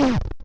Oh!